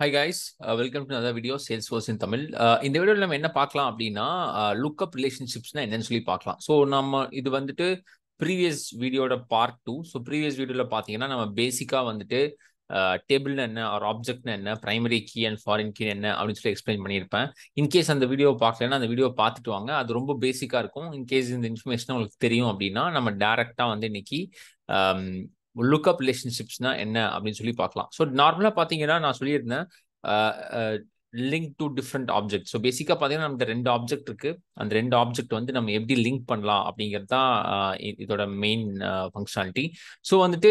Hi guys welcome to other video Salesforce in Tamil இந்த வீடியோவில் நம்ம என்ன பார்க்கலாம் அப்படின்னா uh, லுக்அப் ரிலேஷன்ஷிப்ஸ்னா என்னன்னு சொல்லி பார்க்கலாம். ஸோ நம்ம இது வந்துட்டு ப்ரீவியஸ் வீடியோட பார்ட் டூ ஸோ ப்ரீவியஸ் வீடியோவில் பார்த்தீங்கன்னா நம்ம பேசிக்காக வந்துட்டு uh, டேபிள்னு என்ன ஆர் ஆப்ஜெக்ட்னு என்ன primary key and foreign key என்ன அப்படின்னு சொல்லி எக்ஸ்பிளைன் பண்ணியிருப்பேன். இன்கேஸ் அந்த வீடியோ பார்க்கலன்னா அந்த வீடியோ பார்த்துட்டு வாங்க. அது ரொம்ப பேசிக்காக இருக்கும். இன்கேஸ் இந்த இன்ஃபர்மேஷன் உங்களுக்கு தெரியும் அப்படின்னா நம்ம டேரெக்டாக வந்து இன்னைக்கு um, லுக்அப் ரிலேஷன்ஷிப்ஸ்னா என்ன அப்படின்னு சொல்லி பார்க்கலாம். ஸோ நார்மலாக பார்த்தீங்கன்னா நான் சொல்லியிருந்தேன் link to different object so பேசிக்காக பார்த்தீங்கன்னா நமக்கு ரெண்டு ஆப்ஜெக்ட் இருக்கு. அந்த ரெண்டு ஆப்ஜெக்ட் வந்து நம்ம எப்படி லிங்க் பண்ணலாம் அப்படிங்கிறது தான் இதோட மெயின் ஃபங்க்ஷனாலிட்டி ஸோ வந்துட்டு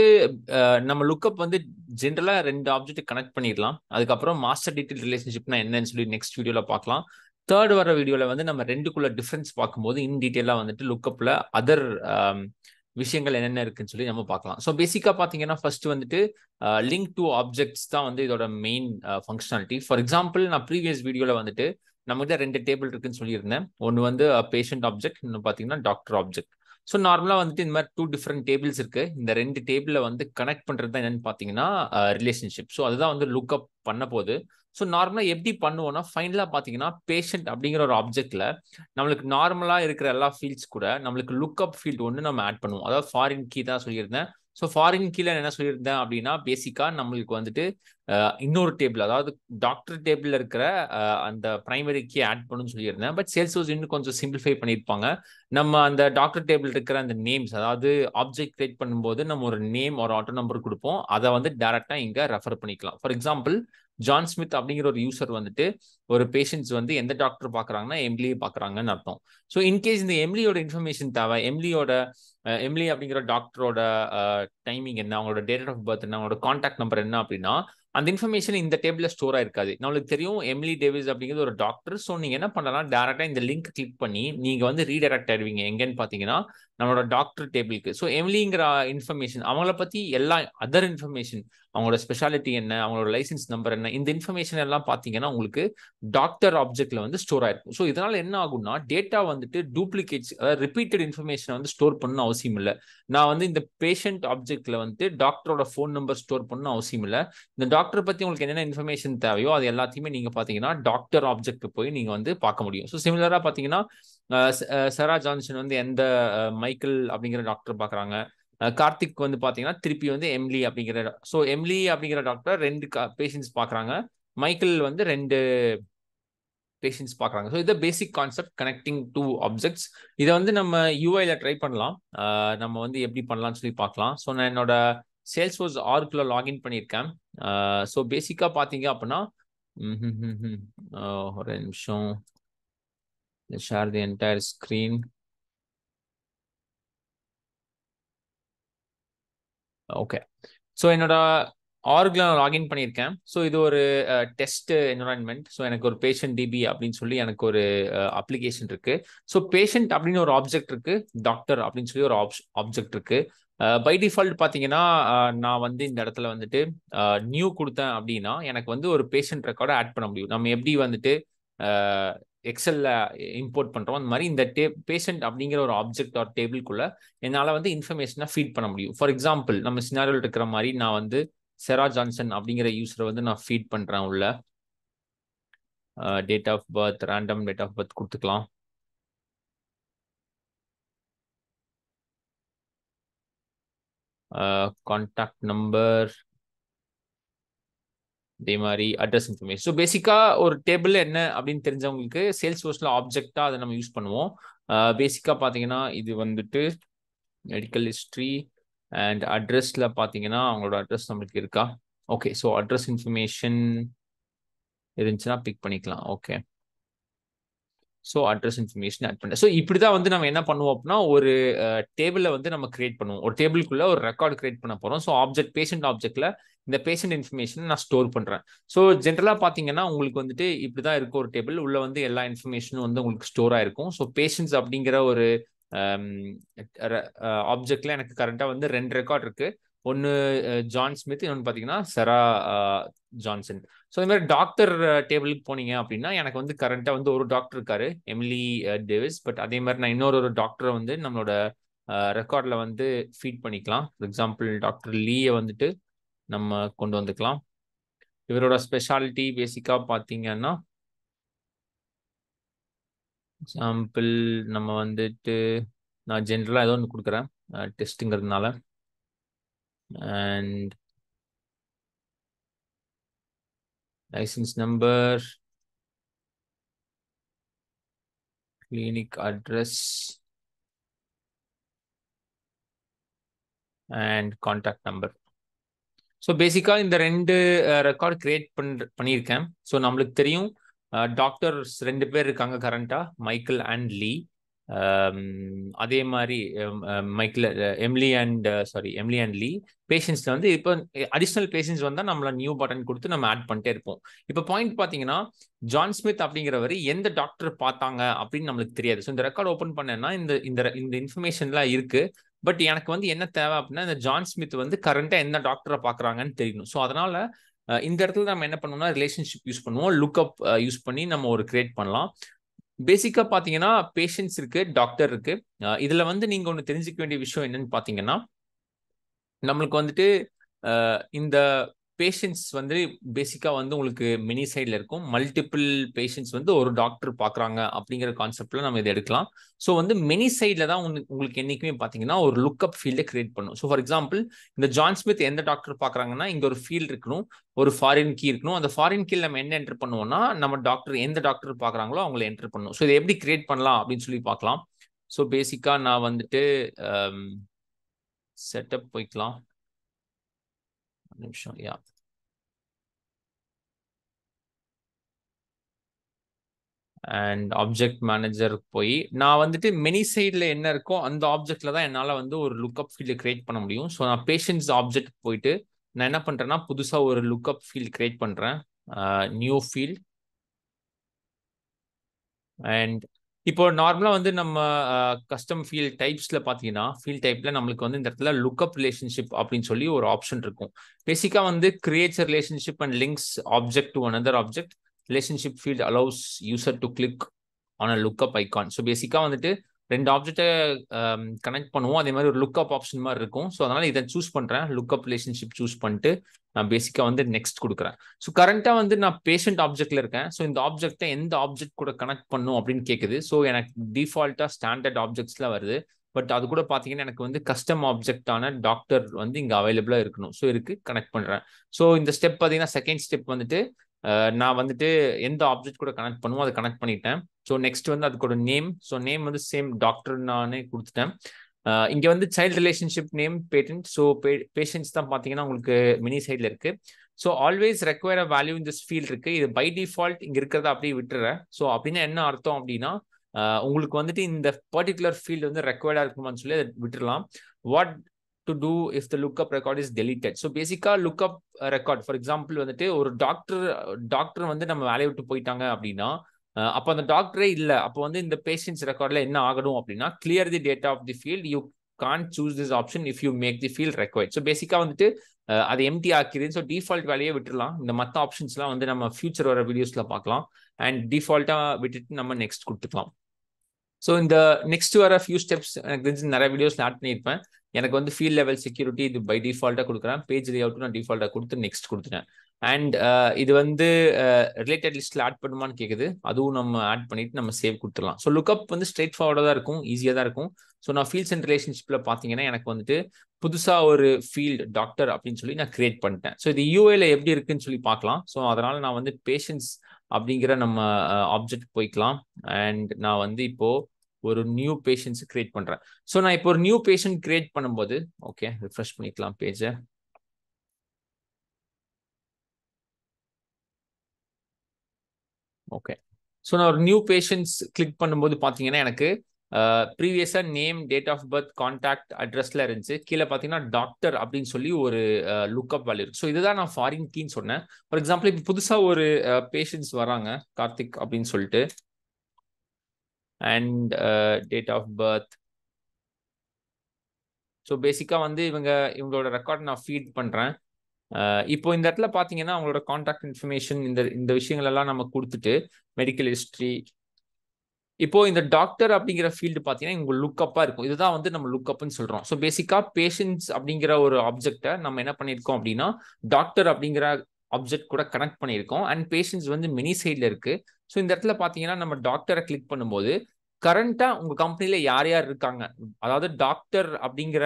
நம்ம லுக்கப் வந்து ஜென்ரலாக ரெண்டு ஆப்ஜெக்ட் கனெக்ட் பண்ணிடலாம். அதுக்கப்புறம் மாஸ்டர் டீட்டெயில் ரிலேஷன்ஷிப்னா என்னன்னு சொல்லி நெக்ஸ்ட் வீடியோவில் பார்க்கலாம். தேர்ட் வர வீடியோவில் வந்து நம்ம ரெண்டுக்குள்ள டிஃப்ரென்ஸ் பார்க்கும்போது இன் டீட்டெயிலாக வந்துட்டு லுக்கப்பில் அதர் விஷயங்கள் என்னென்ன இருக்குன்னு சொல்லி நம்ம பார்க்கலாம். ஸோ பேசிக்காக பார்த்தீங்கன்னா ஃபர்ஸ்ட் வந்துட்டு லிங்க் டு ஆப்ஜெக்ட்ஸ் தான் வந்து இதோட மெயின் ஃபங்க்ஷனாலிட்டி ஃபார் எக்ஸாம்பிள் நான் ப்ரீவியஸ் வீடியோவில் வந்துட்டு நம்மகிட்ட ரெண்டு டேபிள் இருக்குன்னு சொல்லியிருந்தேன். ஒன்று வந்து பேஷண்ட் ஆப்ஜெக்ட் இன்னும் பார்த்தீங்கன்னா டாக்டர் ஆப்ஜெக்ட் ஸோ நார்மலாக வந்துட்டு இந்த மாதிரி டூ டிஃப்ரெண்ட் டேபிள்ஸ் இருக்கு. இந்த ரெண்டு டேபிளில் வந்து கனெக்ட் பண்ணுறது தான் என்னன்னு பார்த்தீங்கன்னா ரிலேஷன்ஷிப் ஸோ அதுதான் வந்து லுக்கப் பண்ண போது. ஸோ நார்மலாக எப்படி பண்ணுவோம்னா ஃபைனலாக பார்த்தீங்கன்னா பேஷண்ட் அப்படிங்கிற ஒரு ஆப்ஜெக்டில் நம்மளுக்கு நார்மலாக இருக்கிற எல்லா ஃபீல்ட்ஸ் கூட நம்மளுக்கு லுக்கப் ஃபீல்ட் ஒன்று நம்ம ஆட் பண்ணுவோம். அதாவது ஃபாரின் கீ தான் சொல்லியிருந்தேன். ஸோ ஃபாரின் கீழே என்ன சொல்லியிருந்தேன் அப்படின்னா பேசிக்காக நம்மளுக்கு வந்துட்டு இன்னொரு டேபிள் அதாவது டாக்டர் டேபிளில் இருக்கிற அந்த ப்ரைமரி கீ ஆட் பண்ணுன்னு சொல்லியிருந்தேன். பட் சேல்ஸ் ஹவுஸ் இன்னும் கொஞ்சம் சிம்பிளிஃபை பண்ணியிருப்பாங்க. நம்ம அந்த டாக்டர் டேபிள் இருக்கிற அந்த நேம்ஸ் அதாவது ஆப்ஜெக்ட் கிரியேட் பண்ணும்போது நம்ம ஒரு நேம் ஒரு ஆட்டோ நம்பர் கொடுப்போம். அதை வந்து டேரெக்டாக இங்கே ரெஃபர் பண்ணிக்கலாம். ஃபார் எக்ஸாம்பிள் ஜான் ஸ்மித் அப்படிங்கிற ஒரு யூசர் வந்துட்டு ஒரு பேஷண்ட்ஸ் வந்து எந்த டாக்டர் பார்க்குறாங்கன்னா எம்லியை பார்க்குறாங்கன்னு அர்த்தம். ஸோ இன்கேஸ் இந்த எம்லியோட இன்ஃபர்மேஷன் தேவை எம்லியோட எம்லி அப்படிங்கிற டாக்டரோட டைமிங் என்ன அவங்களோட டேட் ஆஃப் பர்த் என்ன அவங்களோட கான்டாக்ட் நம்பர் என்ன அப்படின்னா அந்த இன்ஃபர்மேஷன் இந்த டேபிளில் ஸ்டோர் ஆயிருக்காது. நம்மளுக்கு தெரியும் எம்லி டேவிஸ் அப்படிங்கிறது ஒரு டாக்டர் ஸோ நீங்கள் என்ன பண்ணலாம்? டேரெக்டாக இந்த லிங்க் கிளிக் பண்ணி நீங்கள் வந்து ரீடைரக்ட் ஆயிடுவீங்க. எங்கேன்னு பார்த்தீங்கன்னா நம்மளோட டாக்டர் டேபிளுக்கு ஸோ எம்லிங்கிற இன்ஃபர்மேஷன் அவங்கள பற்றி எல்லா அதர் இன்ஃபர்மேஷன் அவங்களோட ஸ்பெஷாலிட்டி என்ன அவங்களோட லைசன்ஸ் நம்பர் என்ன இந்த இன்ஃபர்மேஷன் எல்லாம் பார்த்தீங்கன்னா உங்களுக்கு டாக்டர் ஆப்ஜெக்ட்ல வந்து ஸ்டோர் ஆயிருக்கும். ஸோ இதனால என்ன ஆகும்னா டேட்டா வந்துட்டு டூப்ளிகேட்ஸ் அதாவது ரிப்பீட்டட் இன்ஃபர்மேஷனை வந்து ஸ்டோர் பண்ணணும் அவசியம் இல்லை. நான் வந்து இந்த பேஷண்ட் ஆப்ஜெக்ட்ல வந்து டாக்டரோட ஃபோன் நம்பர் ஸ்டோர் பண்ணணும் அவசியம் இல்லை. இந்த டாக்டர் பத்தி உங்களுக்கு என்னென்ன இன்ஃபர்மேஷன் தேவையோ அது எல்லாத்தையுமே நீங்க பாத்தீங்கன்னா டாக்டர் ஆப்ஜெக்ட் போய் நீங்க வந்து பார்க்க முடியும். ஸோ சிமிலரா பாத்தீங்கன்னா சரா ஜான்சன் வந்து எந்த மைக்கேல் அப்படிங்கிற டாக்டர் பாக்குறாங்க கார்த்திக் வந்து பார்த்தீங்கன்னா திருப்பி வந்து எம்லி அப்படிங்கிற ஸோ எம்லி அப்படிங்கிற டாக்டர் ரெண்டு பேஷண்ட்ஸ் பார்க்குறாங்க மைக்கேல் வந்து ரெண்டு பேஷண்ட்ஸ் பார்க்குறாங்க ஸோ இதை basic concept connecting two objects இதை வந்து நம்ம யூஐல ட்ரை பண்ணலாம். நம்ம வந்து எப்படி பண்ணலாம்னு சொல்லி பார்க்கலாம் ஸோ நான் என்னோட சேல்ஸ் ஃபோர்ஸ் ஆர்க்குள்ள லாகின் பண்ணியிருக்கேன் ஸோ பேசிக்காக பார்த்தீங்க அப்படின்னா ஒரு நிமிஷம். Share the entire screen okay so என்னோட ஆர்கில் நான் லாகின் பண்ணியிருக்கேன். ஸோ இது ஒரு டெஸ்ட் என்வரான்மெண்ட் ஸோ எனக்கு ஒரு பேஷண்ட் டிபி அப்படின்னு சொல்லி எனக்கு ஒரு அப்ளிகேஷன் இருக்கு. ஸோ பேஷண்ட் அப்படின்னு ஒரு ஆப்ஜெக்ட் இருக்கு. டாக்டர் அப்படின்னு சொல்லி ஒரு ஆப்ஜெக்ட் இருக்கு. பை டிஃபால்ட் பார்த்தீங்கன்னா நான் வந்து இந்த இடத்துல வந்துட்டு நியூ கொடுத்தேன் அப்படின்னா எனக்கு வந்து ஒரு பேஷண்ட் ரெக்கார்டை ஆட் பண்ண முடியும். நம்ம எப்படி வந்துட்டு எக்ஸலில் இம்போர்ட் பண்ணுறோம் அந்த மாதிரி இந்த டே பேஷண்ட் அப்படிங்கிற ஒரு ஆப்ஜெக்ட் ஒரு டேபிள்குள்ளே என்னால் வந்து இன்ஃபர்மேஷனை ஃபீட் பண்ண முடியும். ஃபார் எக்ஸாம்பிள் நம்ம சினாரியில் இருக்கிற மாதிரி நான் வந்து செரா ஜான்சன் அப்படிங்கிற யூஸரை வந்து நான் ஃபீட் பண்ணுறேன் உள்ள. Date of birth random date of birth கொடுத்துக்கலாம். கான்டாக்ட் நம்பர் இதே மாதிரி அட்ரஸ் இன்ஃபர்மேஷன் ஸோ பேசிக்காக ஒரு டேபிள் என்ன அப்படின்னு தெரிஞ்சவங்களுக்கு சேல்ஸ் ஃபோர்ஸில் ஆப்ஜெக்டாக அதை நம்ம யூஸ் பண்ணுவோம். பேசிக்காக பார்த்தீங்கன்னா இது வந்துட்டு மெடிக்கல் ஹிஸ்ட்ரி அண்ட் அட்ரஸில் பார்த்தீங்கன்னா அவங்களோட அட்ரஸ் நம்மளுக்கு இருக்கா? ஓகே ஸோ அட்ரஸ் இன்ஃபர்மேஷன் இருந்துச்சுன்னா பிக் பண்ணிக்கலாம். Okay so address information add பண்ணேன் ஸோ இப்படி தான் வந்து நம்ம என்ன பண்ணுவோம் அப்படின்னா ஒரு டேபிளை வந்து நம்ம கிரியேட் பண்ணுவோம். ஒரு டேபிளுக்குள்ள ஒரு ரெக்கார்டு கிரியேட் பண்ண போகிறோம் ஸோ ஆப்ஜெக்ட் பேஷண்ட் ஆப்ஜெக்டில் இந்த பேஷண்ட் இன்ஃபர்மேஷனை நான் ஸ்டோர் பண்ணுறேன் ஸோ ஜென்ரலாக பார்த்தீங்கன்னா உங்களுக்கு வந்துட்டு இப்படி தான் இருக்கும் ஒரு டேபிள் உள்ளே வந்து எல்லா இன்ஃபர்மேஷனும் வந்து உங்களுக்கு ஸ்டோர் ஆயிருக்கும். ஸோ பேஷண்ட்ஸ் அப்படிங்கிற ஒரு ஆப்ஜெக்டில் எனக்கு கரண்ட்டாக வந்து ரெண்டு ரெக்கார்ட் இருக்கு. ஒன்று ஜான் ஸ்மித் இன்னொன்று பார்த்தீங்கன்னா சரா ஜான்சன் ஸோ இந்த மாதிரி டாக்டர் டேபிளுக்கு போனீங்க அப்படின்னா எனக்கு வந்து கரண்ட்டாக வந்து ஒரு டாக்டர் இருக்காரு எமிலி டேவிஸ் பட் அதே மாதிரி நான் இன்னொரு ஒரு டாக்டரை வந்து நம்மளோட ரெக்கார்டில் வந்து ஃபீட் பண்ணிக்கலாம். ஃபார் எக்ஸாம்பிள் டாக்டர் லீயை வந்துட்டு நம்ம கொண்டு வந்துக்கலாம். இவரோட ஸ்பெஷாலிட்டி பேசிக்காக பார்த்தீங்கன்னா எக்ஸாம்பிள் நம்ம வந்துட்டு நான் ஜென்ரலாக ஏதோ ஒன்று கொடுக்குறேன். டெஸ்ட்டுங்கிறதுனால and license number clinic address and contact number so பேசிக்காக இந்த ரெண்டு ரெக்கார்ட் கிரியேட் பண் பண்ணியிருக்கேன் ஸோ நம்மளுக்கு தெரியும் டாக்டர்ஸ் ரெண்டு பேர் இருக்காங்க கரண்ட்டாக மைக்கேல் அண்ட் லீ அதே மாதிரி Michael Emily and sorry Emily and Lee பேஷண்ட்ஸில் வந்து இப்போ அடிஷ்னல் பேஷண்ட்ஸ் வந்தால் நம்மள நியூ பட்டன் கொடுத்து நம்ம ஆட் பண்ணிட்டே இருப்போம். இப்போ பாயிண்ட் பார்த்தீங்கன்னா ஜான் ஸ்மித் அப்படிங்கிறவர் எந்த டாக்டர் பார்த்தாங்க அப்படின்னு நம்மளுக்கு தெரியாது. ஸோ இந்த ரெக்கார்ட் ஓப்பன் பண்ணேன்னா இந்த இந்த இந்த இன்ஃபர்மேஷன்லாம் இருக்குது பட் எனக்கு வந்து என்ன தேவை அப்படின்னா இந்த ஜான் ஸ்மித் வந்து கரண்டாக எந்த டாக்டரை பார்க்குறாங்கன்னு தெரியணும். ஸோ அதனால இந்த இடத்துல நம்ம என்ன பண்ணோம்னா ரிலேஷன்ஷிப் யூஸ் பண்ணுவோம். லுக்அப் யூஸ் பண்ணி நம்ம ஒரு கிரியேட் பண்ணலாம். பேசிக்காக பார்த்தீங்கன்னா பேஷண்ட்ஸ் இருக்கு டாக்டர் இருக்கு. இதில் வந்து நீங்கள் ஒன்று தெரிஞ்சுக்க வேண்டிய விஷயம் என்னன்னு பார்த்தீங்கன்னா நம்மளுக்கு வந்துட்டு இந்த பேஷண்ட்ஸ் வந்து பேசிக்காக வந்து உங்களுக்கு மினி சைடில் இருக்கும். மல்டிபிள் பேஷண்ட்ஸ் வந்து ஒரு டாக்டர் பார்க்குறாங்க அப்படிங்கிற கான்செப்டில் நம்ம இதை எடுக்கலாம். ஸோ வந்து மெனி சைடில் தான் உங்களுக்கு என்றைக்குமே பார்த்தீங்கன்னா ஒரு லுக்அப் ஃபீல்டை கிரியேட் பண்ணும். ஸோ ஃபார் எக்ஸாம்பிள் இந்த ஜான் ஸ்மித் எந்த டாக்டர் பார்க்குறாங்கன்னா இங்கே ஒரு ஃபீல்ட் இருக்கணும் ஒரு ஃபாரின் கீ இருக்கணும். அந்த ஃபாரின் கீழ் நம்ம என்ன என்டர் பண்ணுவோம்னா நம்ம டாக்டர் எந்த டாக்டர் பார்க்குறாங்களோ அவங்கள என்டர் பண்ணணும் ஸோ இதை எப்படி கிரியேட் பண்ணலாம் அப்படின்னு சொல்லி பார்க்கலாம் ஸோ பேசிக்காக நான் வந்துட்டு um, செட்டப் போய்க்கலாம். நிமிஷம் யா அண்ட் ஆப்ஜெக்ட் மேனேஜருக்கு போய் நான் வந்துட்டு மெனி சைடில் என்ன இருக்கோ அந்த ஆப்ஜெக்ட்ல தான் என்னால் வந்து ஒரு லுக்அப் ஃபீல்டு கிரியேட் பண்ண முடியும். ஸோ நான் பேஷன்ஸ் ஆப்ஜெக்ட் போயிட்டு நான் என்ன பண்ணுறேன்னா புதுசாக ஒரு லுக்அப் ஃபீல்டு கிரியேட் பண்ணுறேன் நியூ ஃபீல்ட் அண்ட் இப்போ நார்மலாக வந்து நம்ம கஸ்டம் ஃபீல் டைப்ஸில் பார்த்தீங்கன்னா ஃபீல் டைப்பில் நம்மளுக்கு வந்து இந்த இடத்துல லுக்அப் ரிலேஷன்ஷிப் அப்படின்னு சொல்லி ஒரு ஆப்ஷன் இருக்கும். பேசிக்காக வந்து creates relationship and links object to another object relationship field allows user to click on a lookup icon so பேசிக்காக வந்துட்டு ரெண்டு ஆப்ஜெக்டை கனெக்ட் பண்ணுவோம். அதே மாதிரி ஒரு லுக்அப் ஆப்ஷன் மாதிரி இருக்கும். ஸோ அதனால் இதை சூஸ் பண்ணுறேன் லுக்அப் ரிலேஷன்ஷிப் சூஸ் பண்ணிட்டு நான் பேசிக்காக வந்து நெக்ஸ்ட் கொடுக்குறேன். ஸோ கரண்ட்டாக வந்து நான் பேஷண்ட் ஆப்ஜெக்ட்ல இருக்கேன். ஸோ இந்த ஆப்ஜெக்டை எந்த ஆப்ஜெக்ட் கூட கனெக்ட் பண்ணும் அப்படின்னு கேட்குது ஸோ எனக்கு டிஃபால்ட்டாக ஸ்டாண்டர்ட் ஆப்ஜெக்ட்ஸ்லாம் வருது. பட் அது கூட பார்த்தீங்கன்னா எனக்கு வந்து கஸ்டம் ஆப்ஜெக்டான டாக்டர் வந்து இங்கே அவைலபிளாக இருக்கணும். ஸோ இருக்கு கனெக்ட் பண்ணுறேன் ஸோ இந்த ஸ்டெப் பார்த்தீங்கன்னா செகண்ட் ஸ்டெப் வந்துட்டு நான் வந்துட்டு எந்த ஆப்ஜெக்ட் கூட கனெக்ட் பண்ணுவோம் அதை கனெக்ட் பண்ணிட்டேன். ஸோ நெக்ஸ்ட் வந்து அதுக்கோட நேம் ஸோ நேம் வந்து சேம் டாக்டர் நானே கொடுத்துட்டேன். இங்கே வந்து child relationship name patient so patients தான் பார்த்தீங்கன்னா உங்களுக்கு மினி சைடில் இருக்கு. So always require a value in this field இருக்கு. இது பை டிஃபால்ட் இங்கே இருக்கிறத அப்படியே விட்டுறேன். ஸோ அப்படின்னா என்ன அர்த்தம் அப்படின்னா உங்களுக்கு வந்துட்டு இந்த பர்டிகுலர் ஃபீல்டு வந்து ரெக்வயர்டாக இருக்குமான்னு சொல்லி அதை விட்டுடலாம் what to do if the lookup record is deleted so பேசிக்காக லுக்அப் ரெக்கார்ட் ஃபார் எக்ஸாம்பிள் வந்துட்டு ஒரு டாக்டர் டாக்டர் வந்து நம்ம வேலையை விட்டு போயிட்டாங்க அப்படின்னா அப்போ அந்த டாக்டரே இல்லை. அப்போ வந்து இந்த பேஷண்ட்ஸ் ரெக்கார்டில் என்ன ஆகணும் அப்படின்னா clear the data of the field you can choose this option if you make the field required so பேசிக்காக வந்துட்டு அதை எம்டி ஆக்கிடுது ஸோ டிஃபால்ட் வேலையே விட்டுடலாம் இந்த மற்ற ஆப்ஷன்ஸ்லாம் வந்து நம்ம ஃபியூச்சர் வர வீடியோஸில் பார்க்கலாம். அண்ட் டிஃபால்ட்டாக விட்டுட்டு நம்ம நெக்ஸ்ட் கொடுத்துக்கலாம். ஸோ இந்த நெக்ஸ்ட் வர ஃபியூ ஸ்டெப்ஸ் எனக்கு தெரிஞ்சு நிறைய வீடியோஸ் ஆட் பண்ணியிருப்பேன். எனக்கு வந்து ஃபீல்ட் லெவல் செக்யூரிட்டி இது பை டிஃபால்ட்டாக கொடுக்குறேன். பேஜ் லேஅவுட் நான் டிஃபால்ட்டாக கொடுத்து நெக்ஸ்ட் கொடுத்துட்டேன். அண்ட் uh, இது வந்து ரிலேட்டட் லிஸ்ட்ல ஆட் பண்ணுமான்னு கேட்குது அதுவும் நம்ம ஆட் பண்ணிட்டு நம்ம சேவ் கொடுத்துடலாம். ஸோ லுக்அப் வந்து ஸ்ட்ரெயிட் ஃபார்வர்டாக தான் இருக்கும் ஈஸியாக தான் இருக்கும். ஸோ நான் ஃபீல்ட்ஸ் அண்ட் ரிலேஷன்ஷிப்பில் பார்த்தீங்கன்னா எனக்கு வந்துட்டு புதுசாக ஒரு ஃபீல்ட் டாக்டர் அப்படின்னு சொல்லி நான் கிரியேட் பண்ணிட்டேன். ஸோ இது யூஏல எப்படி இருக்குன்னு சொல்லி பார்க்கலாம் ஸோ அதனால நான் வந்து பேஷன்ஸ் அப்படிங்கிற நம்ம uh, ஆப்ஜெக்ட் போய்க்கலாம். அண்ட் நான் வந்து இப்போ ஒரு நியூ பேஷன்ஸ் கிரியேட் பண்றேன். ஸோ நான் இப்போ ஒரு நியூ பேஷண்ட் கிரியேட் பண்ணும்போது ஓகே ரிஃப்ரெஷ் பண்ணிக்கலாம் பேஜை ஓகே ஸோ நான் ஒரு நியூ பேஷண்ட்ஸ் கிளிக் பண்ணும்போது பார்த்தீங்கன்னா எனக்கு ப்ரீவியஸாக name date of birth contact அட்ரஸில் இருந்துச்சு. கீழே பார்த்தீங்கன்னா டாக்டர் அப்படின்னு சொல்லி ஒரு லுக்அப் வேல்யூ இருக்கு. ஸோ இதுதான் நான் ஃபாரின் கீன்னு சொன்னேன். ஃபார் எக்ஸாம்பிள் இப்போ புதுசாக ஒரு பேஷண்ட்ஸ் வராங்க கார்த்திக் அப்படின்னு சொல்லிட்டு. And date of birth so பேசிக்காக வந்து இவங்க இவங்களோட ரெக்கார்ட் நான் ஃபீட் பண்ணுறேன் இப்போ இந்த இடத்துல பார்த்தீங்கன்னா அவங்களோட கான்டாக்ட் இன்ஃபர்மேஷன் இந்த இந்த விஷயங்கள் எல்லாம் நம்ம கொடுத்துட்டு மெடிக்கல் ஹிஸ்ட்ரி இப்போ இந்த டாக்டர் அப்படிங்கிற ஃபீல்டு பார்த்தீங்கன்னா இவங்க லுக்கப்பாக இருக்கும். இதுதான் வந்து நம்ம லுக்கப்னு சொல்கிறோம் ஸோ பேசிக்காக பேஷண்ட்ஸ் அப்படிங்கிற ஒரு ஆப்ஜெக்டை நம்ம என்ன பண்ணியிருக்கோம் அப்படின்னா டாக்டர் அப்படிங்கிற ஆப்ஜெக்ட் கூட கனெக்ட் பண்ணியிருக்கோம். அண்ட் பேஷன்ஸ் வந்து மினி சைடில் இருக்குது ஸோ இந்த இடத்துல பார்த்தீங்கன்னா நம்ம டாக்டரை கிளிக் பண்ணும்போது கரண்டா உங்க கம்பெனில யார் யார் இருக்காங்க? அதாவது டாக்டர் அப்படிங்கிற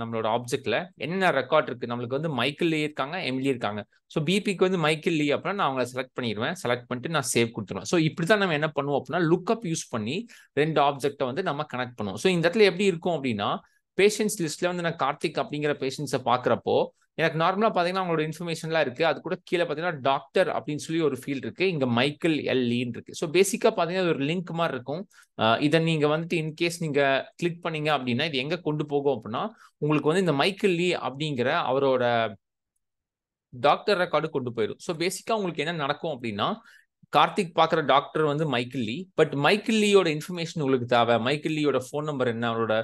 நம்மளோட ஆப்ஜெக்ட்ல என்னென்ன ரெக்கார்ட் இருக்கு? நம்மளுக்கு வந்து மைக்கேல் லீ இருக்காங்க எம்லி இருக்காங்க. ஸோ பிபிக்கு வந்து மைக்கேல் லீ அப்படின்னா நான் அவங்களை செலக்ட் பண்ணிடுவேன். செலக்ட் பண்ணிட்டு நான் சேவ் கொடுத்துருவேன். ஸோ இப்படி தான் நம்ம என்ன பண்ணுவோம் அப்படின்னா லுக்அப் யூஸ் பண்ணி ரெண்டு ஆப்ஜெக்டை வந்து நம்ம கனெக்ட் பண்ணுவோம். ஸோ இந்த இடத்துல எப்படி இருக்கும் அப்படின்னா பேஷன்ஸ் லிஸ்ட்ல வந்து நான் கார்த்திக் அப்படிங்கிற பேஷன்ஸை பார்க்குறப்போ எனக்கு நார்மலாக பார்த்தீங்கன்னா அவங்களோட இன்ஃபர்மேஷன்லாம் இருக்கு. அது கூட கீழே பார்த்தீங்கன்னா டாக்டர் அப்படின்னு சொல்லி ஒரு ஃபீல் இருக்கு. இங்க மைக்கேல் எல் லீன் இருக்கு. ஸோ பேசிக்காக பார்த்தீங்கன்னா ஒரு லிங்க் மாதிரி இருக்கும். இதை நீங்க வந்துட்டு இன்கேஸ் நீங்க கிளிக் பண்ணீங்க அப்படின்னா இது எங்க கொண்டு போகும் அப்படின்னா உங்களுக்கு வந்து இந்த மைக்கேல் லீ அப்படிங்கிற அவரோட டாக்டர் ரெக்கார்டு கொண்டு போயிடும். ஸோ பேசிக்காக உங்களுக்கு என்ன நடக்கும் அப்படின்னா கார்த்திக் பார்க்குற டாக்டர் வந்து மைக்கேல் லீ பட் மைக்கேல் லீயோட இன்ஃபர்மேஷன் உங்களுக்கு தேவை. மைக்கேல் லீயோட ஃபோன் நம்பர் என்ன? அவரோட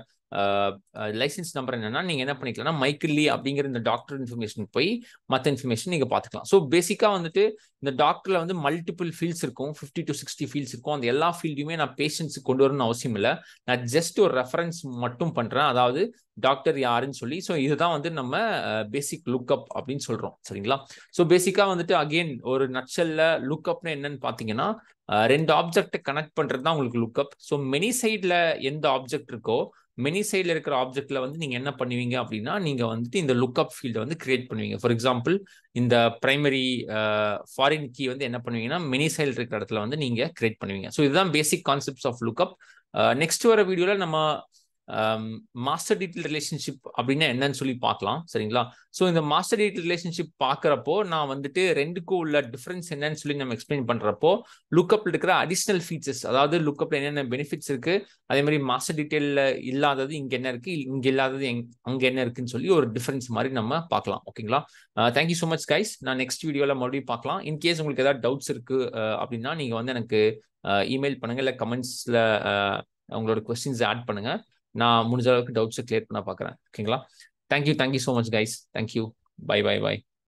லைசன்ஸ் நம்பர் என்னன்னா நீங்க என்ன பண்ணிக்கலாம்னா மைக்கேல் அப்படிங்கிற இந்த டாக்டர் இன்ஃபர்மேஷன் போய் மற்ற இன்ஃபர்மேஷன் நீங்க பாத்துக்கலாம் ஸோ பேசிக்கா வந்துட்டு இந்த டாக்டர்ல வந்து மல்டிபிள் ஃபீல்ட்ஸ் இருக்கும். ஃபிஃப்டி டு சிக்ஸ்டி ஃபீல்ட்ஸ் இருக்கும். அந்த எல்லா ஃபீல்டையுமே நான் பேஷண்ட்ஸுக்கு கொண்டு வரணும்னு அவசியம் இல்லை. நான் ஜஸ்ட் ஒரு ரெஃபரன்ஸ் மட்டும் பண்றேன். அதாவது டாக்டர் யாருன்னு சொல்லி ஸோ இதுதான் வந்து நம்ம பேசிக் லுக்அப் அப்படின்னு சொல்றோம். சரிங்களா? ஸோ பேசிக்கா வந்துட்டு அகெயின் ஒரு நட்சல்ல லுக்அப்னு என்னன்னு பாத்தீங்கன்னா ரெண்டு ஆப்ஜெக்டை கனெக்ட் பண்றது தான் உங்களுக்கு லுக்அப் ஸோ மெனி சைட்ல எந்த ஆப்ஜெக்ட் இருக்கோ மெனி சைடில் இருக்கிற ஆப்ஜெக்ட்ல வந்து நீங்க என்ன பண்ணுவீங்க அப்படின்னா நீங்க வந்துட்டு இந்த லுக்அப் ஃபீல்டை வந்து கிரியேட் பண்ணுவீங்க. ஃபார் எக்ஸாம்பிள் இந்த பிரைமரி ஃபாரின் கீ வந்து என்ன பண்ணுவீங்கன்னா மெனி சைடில் இருக்கிற இடத்துல வந்து நீங்க கிரியேட் பண்ணுவீங்க. ஸோ இதுதான் basic concepts of lookup next வர வீடியோல நம்ம மாஸ்டர் டீட்டெயில் ரிலேஷன்ஷிப் அப்படின்னா என்னன்னு சொல்லி பார்க்கலாம் சரிங்களா? ஸோ இந்த மாஸ்டர் டீட்டெயில் ரிலேஷன்ஷிப் பார்க்குறப்போ நான் வந்துட்டு ரெண்டுக்கும் உள்ள டிஃப்ரென்ஸ் என்னன்னு சொல்லி நம்ம எக்ஸ்பிளைன் பண்ணுறப்போ லுக்கப்ல இருக்கிற அடிஷ்னல் ஃபீச்சர்ஸ் அதாவது லுக்கப்ல என்னென்ன பெனிஃபிட்ஸ் இருக்கு அதே மாதிரி மாஸ்டர் டீட்டெயிலில் இல்லாதது இங்கே என்ன இருக்கு இங்கே இல்லாதது எங் அங்கே என்ன இருக்குன்னு சொல்லி ஒரு டிஃப்ரென்ஸ் மாதிரி நம்ம பார்க்கலாம் ஓகேங்களா? Thank you so much guys நான் நெக்ஸ்ட் வீடியோவில் மறுபடியும் பார்க்கலாம். இன்கேஸ் உங்களுக்கு ஏதாவது டவுட்ஸ் இருக்கு uh, அப்படின்னா நீங்கள் வந்து எனக்கு uh, இமெயில் பண்ணுங்க இல்லை கமெண்ட்ஸில் uh, உங்களோட கொஸ்டின்ஸ் ஆட் பண்ணுங்க. நான் முடிஞ்ச அளவுக்கு டவுட்ஸை கிளியர் பண்ண பார்க்குறேன் ஓகேங்களா thank you thank you so much guys thank you bye bye bye